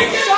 America!